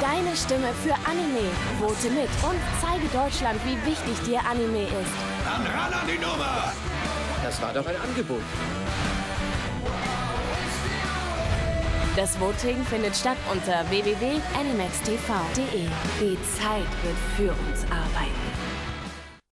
Deine Stimme für Anime. Vote mit und zeige Deutschland, wie wichtig dir Anime ist. Dann ran an die Nummer! Das war doch ein Angebot. Das Voting findet statt unter www.animextv.de. Die Zeit wird für uns arbeiten.